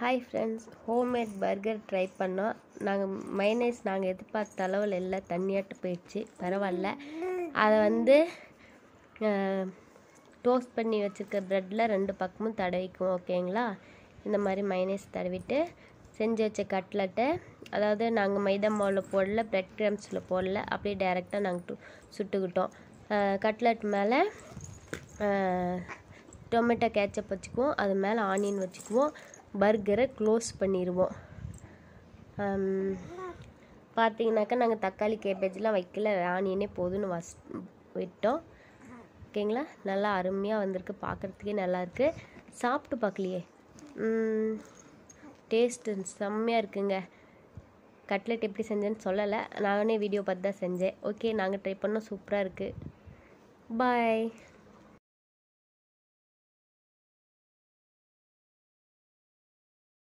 Hi friends homemade burger try பண்ணோம் நாங்கள் minus நாங்கள் எதிர்பார்த்த அளவில் இல்லை. தண்ணியாட்டு போயிடுச்சு. பரவாயில்ல. அதை வந்து டோஸ்ட் பண்ணி வச்சுருக்க ப்ரெட்டில் ரெண்டு பக்கமும் தடவிக்குவோம் ஓகேங்களா இந்த மாதிரி மைனஸ் தடவிட்டு செஞ்சு வச்ச கட்லெட்டை அதாவது நாங்கள் மைதா மாவில் போடல ப்ரெட் கிரம்ஸில் போடல அப்படியே டைரெக்டாக நாங்கள் சுட்டுக்கிட்டோம். கட்லெட் மேலே டொமேட்டோ கேச்சப் வச்சுக்குவோம். அது மேலே ஆனியன் வச்சுக்குவோம். பர்கரை க்ளோஸ் பண்ணிடுவோம் பார்த்தீங்கன்னாக்கா நாங்கள் தக்காளி கேபேஜ்லாம் வைக்கல. ஆனியனே போதும்னு வஸ் விட்டோம். ஓகேங்களா? நல்லா அருமையாக வந்திருக்கு. பார்க்குறதுக்கே நல்லாயிருக்கு சாப்பிட்டு பார்க்கலையே டேஸ்ட்டு செம்மையாக இருக்குங்க. கட்லெட் எப்படி செஞ்சேன்னு சொல்லலை. நானே வீடியோ பார்த்து தான் செஞ்சேன். ஓகே நாங்கள் ட்ரை பண்ணோம். சூப்பராக இருக்குது பாய்